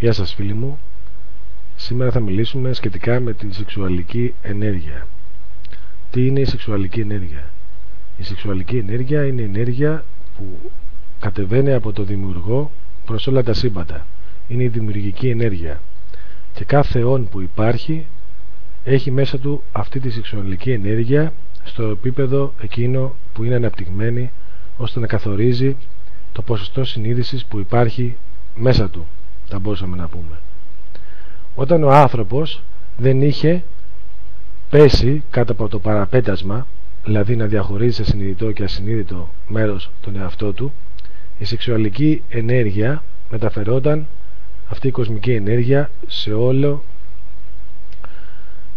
Γεια σας φίλοι μου. Σήμερα θα μιλήσουμε σχετικά με την σεξουαλική ενέργεια. Τι είναι η σεξουαλική ενέργεια; Η σεξουαλική ενέργεια είναι η ενέργεια που κατεβαίνει από το δημιουργό προς όλα τα σύμπαντα. Είναι η δημιουργική ενέργεια. Και κάθε όν που υπάρχει έχει μέσα του αυτή τη σεξουαλική ενέργεια στο επίπεδο εκείνο που είναι αναπτυγμένη ώστε να καθορίζει το ποσοστό συνείδησης που υπάρχει μέσα του θα μπορούσαμε να πούμε. Όταν ο άνθρωπος δεν είχε πέσει κάτω από το παραπέτασμα δηλαδή να διαχωρίζει σε συνειδητό και ασυνείδητο μέρος τον εαυτό του η σεξουαλική ενέργεια μεταφερόταν αυτή η κοσμική ενέργεια σε όλο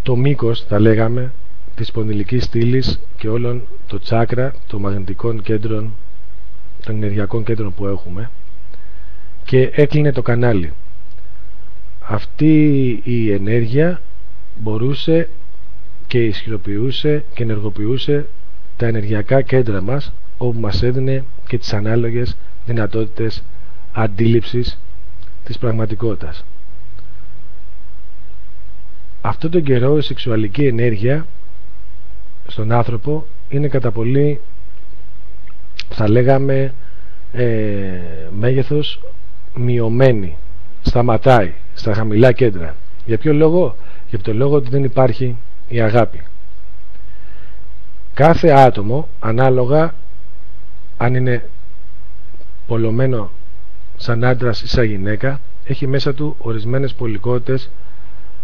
το μήκος θα λέγαμε της σπονδυλικής στήλης και όλων το τσάκρα των μαγνητικών κέντρων των ενεργειακών κέντρων που έχουμε και έκλεινε το κανάλι. Αυτή η ενέργεια μπορούσε και ισχυροποιούσε και ενεργοποιούσε τα ενεργειακά κέντρα μας όπου μας έδινε και τις ανάλογες δυνατότητες αντίληψης της πραγματικότητας. Αυτό τον καιρό η σεξουαλική ενέργεια στον άνθρωπο είναι κατά πολύ θα λέγαμε ε, μέγεθος μειωμένη σταματάει στα χαμηλά κέντρα. Για ποιο λόγο; Για το λόγο ότι δεν υπάρχει η αγάπη. Κάθε άτομο ανάλογα αν είναι πολλωμένο σαν άντρας ή σαν γυναίκα έχει μέσα του ορισμένες πολικότητες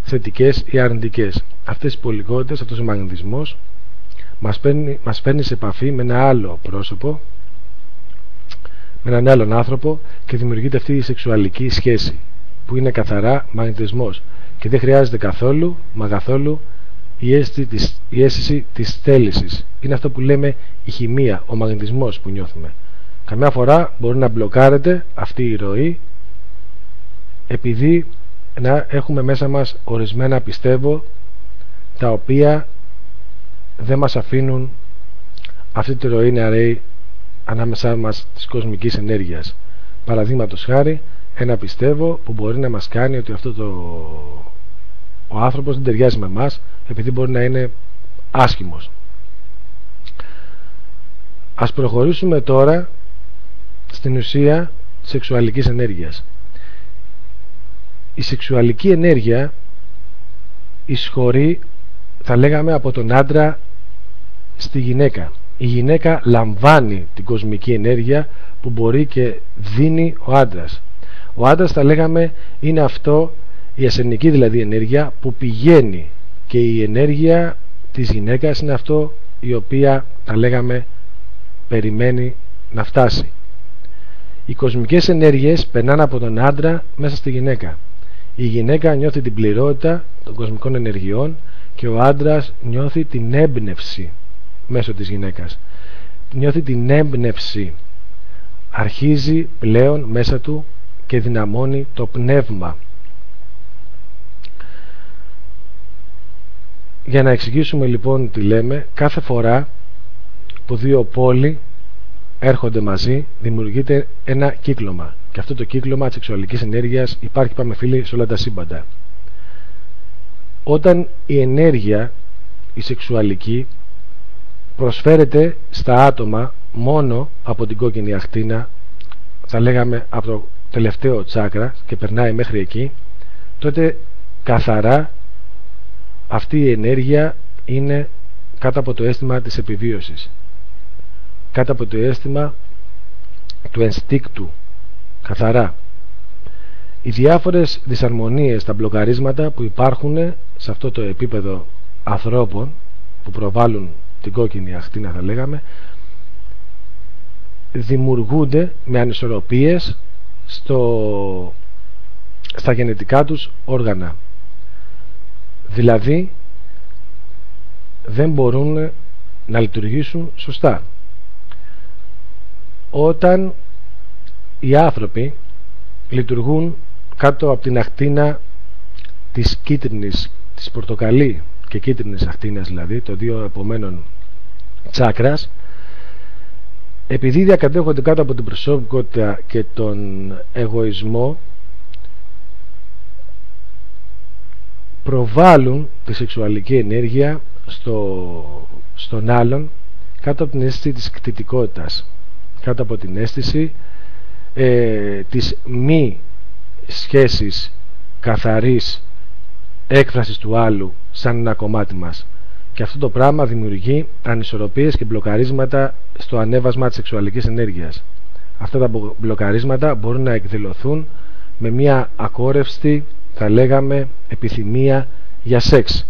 θετικές ή αρνητικές. Αυτές οι πολικότητες, αυτός ο μαγνητισμός μας φέρνει, μας φέρνει σε επαφή με ένα άλλο πρόσωπο με έναν άλλον άνθρωπο και δημιουργείται αυτή η σεξουαλική σχέση που είναι καθαρά μαγνητισμός και δεν χρειάζεται καθόλου μα καθόλου η αίσθηση της, η αίσθηση της θέλησης. Είναι αυτό που λέμε η χημεία, ο μαγνητισμός που νιώθουμε. Καμιά φορά μπορεί να μπλοκάρεται αυτή η ροή επειδή να έχουμε μέσα μας ορισμένα πιστεύω τα οποία δεν μας αφήνουν αυτή τη ροή να ρέει ανάμεσά μας της κοσμικής ενέργειας. Παραδείγματος χάρη ένα πιστεύω που μπορεί να μας κάνει ότι αυτό το ο άνθρωπος δεν ταιριάζει με μας επειδή μπορεί να είναι άσχημος. Ας προχωρήσουμε τώρα στην ουσία της σεξουαλικής ενέργειας. Η σεξουαλική ενέργεια εισχωρεί θα λέγαμε από τον άντρα στη γυναίκα η γυναίκα λαμβάνει την κοσμική ενέργεια που μπορεί και δίνει ο άντρας. Ο άντρας θα λέγαμε είναι αυτό η ασενική δηλαδή ενέργεια που πηγαίνει. Και η ενέργεια της γυναίκας είναι αυτό η οποία θα λέγαμε περιμένει να φτάσει. Οι κοσμικές ενέργειες περνάνε από τον άντρα μέσα στη γυναίκα. Η γυναίκα νιώθει την πληρότητα των κοσμικών ενεργειών και ο άντρας νιώθει την έμπνευση μέσω της γυναίκας. Νιώθει την έμπνευση. Αρχίζει πλέον μέσα του και δυναμώνει το πνεύμα. Για να εξηγήσουμε λοιπόν τι λέμε κάθε φορά που δύο πόλοι έρχονται μαζί δημιουργείται ένα κύκλωμα. Και αυτό το κύκλωμα της σεξουαλικής ενέργειας υπάρχει πάμε φίλοι σε όλα τα σύμπαντα. Όταν η ενέργεια η σεξουαλική προσφέρεται στα άτομα μόνο από την κόκκινη ακτίνα θα λέγαμε από το τελευταίο τσάκρα και περνάει μέχρι εκεί τότε καθαρά αυτή η ενέργεια είναι κάτω από το αίσθημα της επιβίωσης κάτω από το αίσθημα του ενστίκτου καθαρά. Οι διάφορες δυσαρμονίες, τα μπλοκαρίσματα που υπάρχουν σε αυτό το επίπεδο ανθρώπων που προβάλλουν την κόκκινη αχτίνα θα λέγαμε δημιουργούνται με ανισορροπίες στο, στα γενετικά τους όργανα. Δηλαδή δεν μπορούν να λειτουργήσουν σωστά. Όταν οι άνθρωποι λειτουργούν κάτω από την ακτίνα της κίτρινης, της πορτοκαλί και κίτρινης ακτίνας δηλαδή, το δύο επομένων τσάκρας επειδή διακατέχονται κάτω από την προσωπικότητα και τον εγωισμό προβάλλουν τη σεξουαλική ενέργεια στο, στον άλλον κάτω από την αίσθηση της κτητικότητας κάτω από την αίσθηση ε, της μη σχέσης καθαρής έκφρασης του άλλου σαν ένα κομμάτι μας. Και αυτό το πράγμα δημιουργεί ανισορροπίες και μπλοκαρίσματα στο ανέβασμα της σεξουαλικής ενέργειας. Αυτά τα μπλοκαρίσματα μπορούν να εκδηλωθούν με μια ακόρευστη θα λέγαμε επιθυμία για σεξ.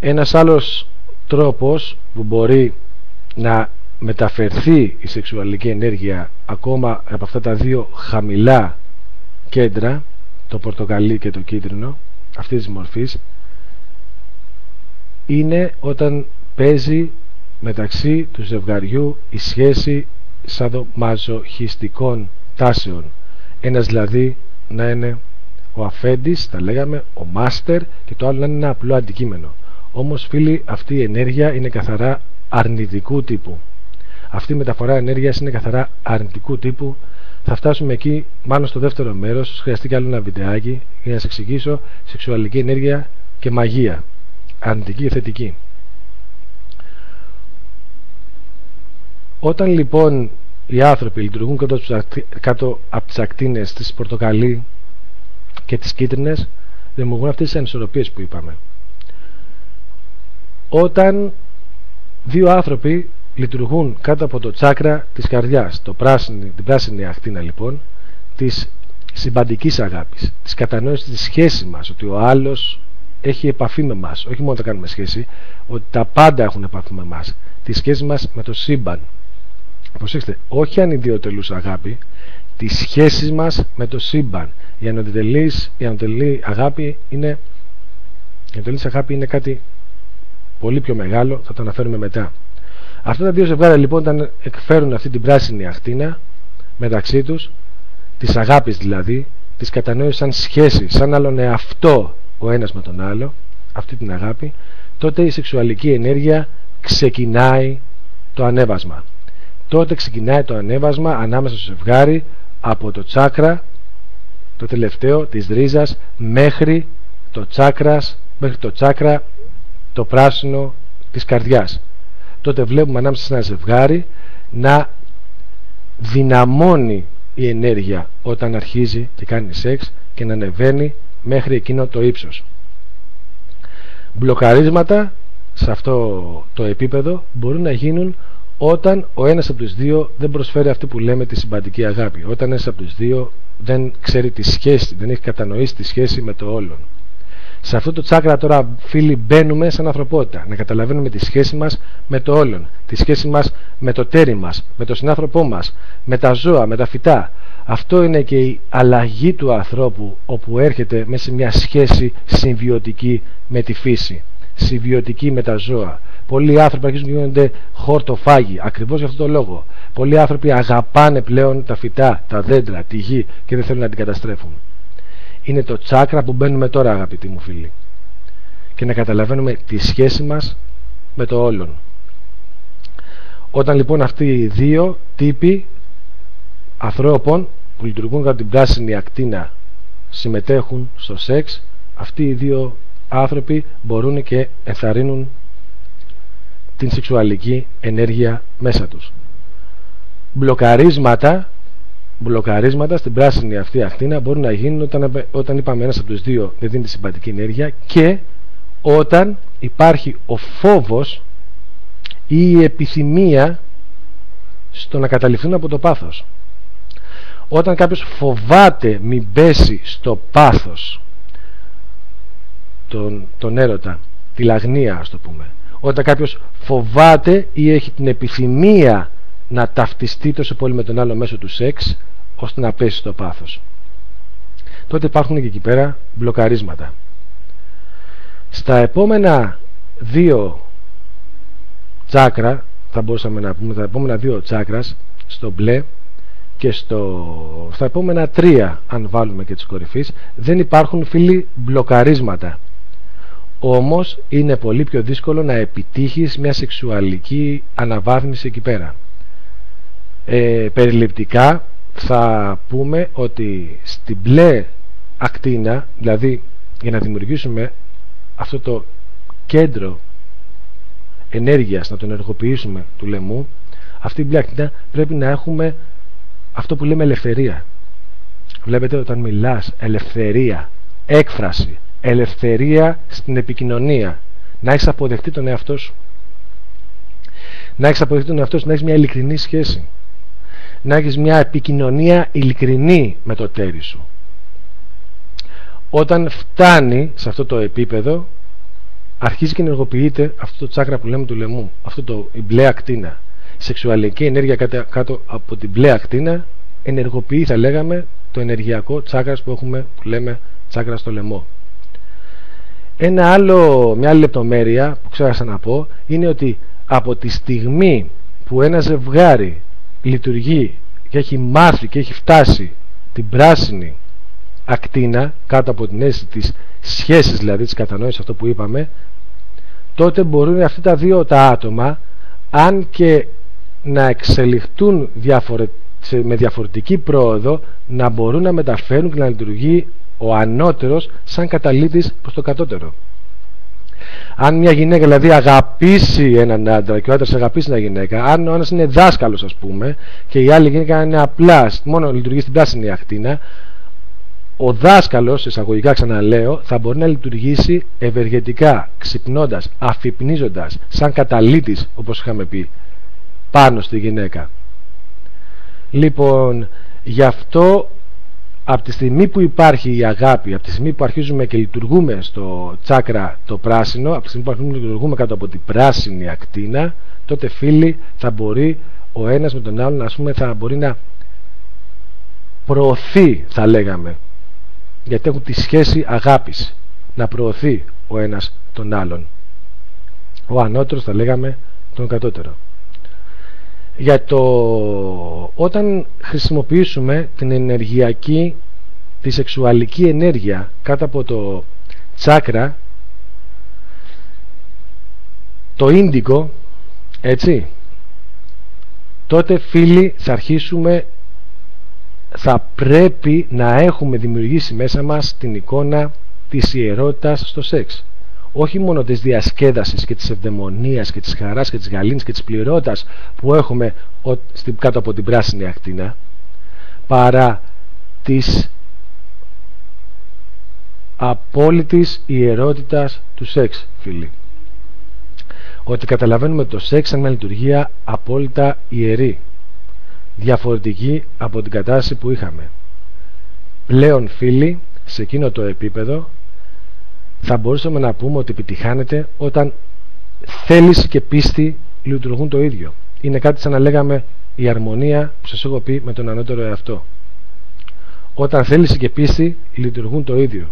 Ένας άλλος τρόπος που μπορεί να μεταφερθεί η σεξουαλική ενέργεια ακόμα από αυτά τα δύο χαμηλά κέντρα το πορτοκαλί και το κίτρινο αυτής της μορφής είναι παίζει μεταξύ του ζευγαριού η σχέση μαζοχιστικών τάσεων. Ένας δηλαδή να είναι ο αφέντης, τα λέγαμε, ο μάστερ και το άλλο να είναι ένα απλό αντικείμενο. Όμως φίλοι αυτή η ενέργεια είναι καθαρά αρνητικού τύπου αυτή η μεταφορά ενέργειας είναι καθαρά αρνητικού τύπου. Θα φτάσουμε εκεί μάλλον στο δεύτερο μέρος. Χρειαστεί και άλλο ένα βιντεάκι για να σας εξηγήσω. Σεξουαλική ενέργεια και μαγεία. Αρνητική και θετική. Όταν λοιπόν οι άνθρωποι λειτουργούν κάτω από τις ακτίνες της πορτοκαλί και τις κίτρινες δημιουργούν αυτές τις ανισορροπίες που είπαμε. Όταν δύο άνθρωποι λειτουργούν κάτω από το τσάκρα της καρδιάς. Το πράσινη, την πράσινη ακτίνα λοιπόν της συμπαντικής αγάπης της κατανόησης της σχέσης μας ότι ο άλλος έχει επαφή με μας. Όχι μόνο θα κάνουμε σχέση ότι τα πάντα έχουν επαφή με μας. Τη σχέση μας με το σύμπαν. Προσέξτε όχι ανιδιοτελούς αγάπη τη σχέση μας με το σύμπαν. Η ανωτελής, η ανωτελή αγάπη είναι η ανωτελής αγάπη είναι κάτι πολύ πιο μεγάλο θα το αναφέρουμε μετά αυτά τα δύο ζευγάρια λοιπόν όταν εκφέρουν αυτή την πράσινη ακτίνα μεταξύ τους της αγάπης δηλαδή της κατανόησης σαν σχέση σαν άλλον εαυτό ο ένας με τον άλλο αυτή την αγάπη τότε η σεξουαλική ενέργεια ξεκινάει το ανέβασμα. Τότε ξεκινάει το ανέβασμα ανάμεσα στο ζευγάρι από το τσάκρα το τελευταίο της ρίζας μέχρι το τσάκρας μέχρι το τσάκρα το πράσινο της καρδιάς τότε βλέπουμε ανάμεσα σε ένα ζευγάρι να δυναμώνει η ενέργεια όταν αρχίζει και κάνει σεξ και να ανεβαίνει μέχρι εκείνο το ύψος. Μπλοκαρίσματα σε αυτό το επίπεδο μπορούν να γίνουν όταν ο ένας από τους δύο δεν προσφέρει αυτή που λέμε τη συμπαντική αγάπη. Όταν ένας από τους δύο δεν ξέρει τη σχέση δεν έχει κατανοήσει τη σχέση με το όλον σε αυτό το τσάκρα τώρα φίλοι μπαίνουμε σαν ανθρωπότητα. Να καταλαβαίνουμε τη σχέση μας με το όλον. Τη σχέση μας με το τέρι μας με τον συνάνθρωπό μας με τα ζώα, με τα φυτά. Αυτό είναι και η αλλαγή του ανθρώπου όπου έρχεται μέσα σε μια σχέση συμβιωτική με τη φύση συμβιωτική με τα ζώα. Πολλοί άνθρωποι αρχίζουν και γίνονται χορτοφάγοι ακριβώς για αυτό το λόγο. Πολλοί άνθρωποι αγαπάνε πλέον τα φυτά, τα δέντρα, τη γη και δεν θέλουν να την καταστρέφουν είναι το τσάκρα που μπαίνουμε τώρα αγαπητοί μου φίλοι. Και να καταλαβαίνουμε τη σχέση μας με το όλον. Όταν λοιπόν αυτοί οι δύο τύποι ανθρώπων που λειτουργούν κατά την πράσινη ακτίνα συμμετέχουν στο σεξ αυτοί οι δύο άνθρωποι μπορούν και εθαρρύνουν την σεξουαλική ενέργεια μέσα τους. Μπλοκαρίσματα μπλοκαρίσματα στην πράσινη αυτή ακτίνα μπορούν να γίνουν όταν, όταν είπαμε ένας από τους δύο δεν δίνει τη συμπατική ενέργεια και όταν υπάρχει ο φόβος ή η επιθυμία στο να καταληφθούν από το πάθος. Όταν κάποιος φοβάται μην πέσει στο πάθος τον, τον έρωτα τη λαγνία ας το πούμε. Όταν κάποιος φοβάται ή έχει την επιθυμία να ταυτιστεί τόσο πολύ με τον άλλο μέσω του σεξ ώστε να πέσει στο πάθος. Τότε υπάρχουν και εκεί πέρα μπλοκαρίσματα. Στα επόμενα δύο τσάκρα θα μπορούσαμε να πούμε τα επόμενα δύο τσάκρας στο μπλε και στο, στα επόμενα τρία αν βάλουμε και τις κορυφής δεν υπάρχουν φίλοι μπλοκαρίσματα. Όμως είναι πολύ πιο δύσκολο να επιτύχεις μια σεξουαλική αναβάθμιση εκεί πέρα ε, περιληπτικά θα πούμε ότι στην μπλε ακτίνα, δηλαδή για να δημιουργήσουμε αυτό το κέντρο ενέργειας, να το ενεργοποιήσουμε του λαιμού, αυτή η μπλε ακτίνα πρέπει να έχουμε αυτό που λέμε ελευθερία. Βλέπετε όταν μιλάς, ελευθερία, έκφραση, ελευθερία στην επικοινωνία, να έχεις αποδεχτεί τον εαυτό σου. Να έχεις αποδεχτεί τον εαυτό σου, να έχεις μια ειλικρινή σχέση. Να έχεις μια επικοινωνία ειλικρινή με το τέρι σου. Όταν φτάνει σε αυτό το επίπεδο, αρχίζει και ενεργοποιείται αυτό το τσάκρα που λέμε του λαιμού, αυτό το, η μπλε ακτίνα. Η σεξουαλική ενέργεια κάτω, κάτω από την μπλε ακτίνα ενεργοποιεί, θα λέγαμε, το ενεργειακό τσάκρα που έχουμε, που λέμε τσάκρα στο λαιμό. Ένα άλλο, μια άλλη λεπτομέρεια που ξέχασα να πω είναι ότι από τη στιγμή που ένα ζευγάρι λειτουργεί και έχει μάθει και έχει φτάσει την πράσινη ακτίνα κάτω από την αίσθηση της σχέσης δηλαδή της κατανόησης αυτό που είπαμε τότε μπορούν αυτά τα δύο τα άτομα αν και να εξελιχτούν με διαφορετική πρόοδο να μπορούν να μεταφέρουν και να λειτουργεί ο ανώτερος σαν καταλήτης προς το κατώτερο. Αν μια γυναίκα δηλαδή αγαπήσει έναν άντρα και ο άντρας αγαπήσει μια γυναίκα, αν ο ένας είναι δάσκαλος ας πούμε και η άλλη γυναίκα είναι απλά, μόνο λειτουργεί στην πράσινη ακτίνα, ο δάσκαλος, εισαγωγικά ξαναλέω, θα μπορεί να λειτουργήσει ευεργετικά, ξυπνώντας, αφυπνίζοντας, σαν καταλήτης, όπως είχαμε πει, πάνω στη γυναίκα. Λοιπόν, γι' αυτό από τη στιγμή που υπάρχει η αγάπη, από τη στιγμή που αρχίζουμε και λειτουργούμε στο τσάκρα το πράσινο, από τη στιγμή που αρχίζουμε και λειτουργούμε κάτω από την πράσινη ακτίνα, τότε φίλοι θα μπορεί ο ένας με τον άλλον, ας πούμε, θα μπορεί να προωθεί, θα λέγαμε, γιατί έχουν τη σχέση αγάπης, να προωθεί ο ένας τον άλλον. Ο ανώτερος, θα λέγαμε, τον κατώτερο για το όταν χρησιμοποιήσουμε την ενεργειακή τη σεξουαλική ενέργεια κάτω από το τσάκρα το ίντικο έτσι τότε φίλοι θα αρχίσουμε θα πρέπει να έχουμε δημιουργήσει μέσα μας την εικόνα της ιερότητας στο σεξ όχι μόνο της διασκέδασης και της ευδαιμονίας και της χαράς και της γαλήνης και της πληρότητας που έχουμε κάτω από την πράσινη ακτίνα παρά της απόλυτης ιερότητας του σεξ φίλοι. Ότι καταλαβαίνουμε το σεξ σαν μια λειτουργία απόλυτα ιερή διαφορετική από την κατάσταση που είχαμε. Πλέον φίλοι σε εκείνο το επίπεδο θα μπορούσαμε να πούμε ότι επιτυχάνεται όταν θέληση και πίστη λειτουργούν το ίδιο. Είναι κάτι σαν να λέγαμε η αρμονία που σας έχω πει με τον ανώτερο εαυτό. Όταν θέληση και πίστη λειτουργούν το ίδιο.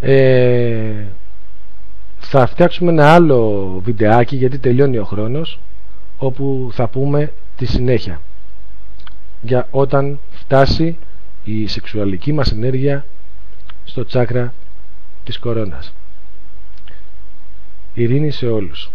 Ε, θα φτιάξουμε ένα άλλο βιντεάκι γιατί τελειώνει ο χρόνος όπου θα πούμε τη συνέχεια για όταν φτάσει η σεξουαλική μας ενέργεια στο τσάκρα της κορώνας. Ειρήνη σε όλους.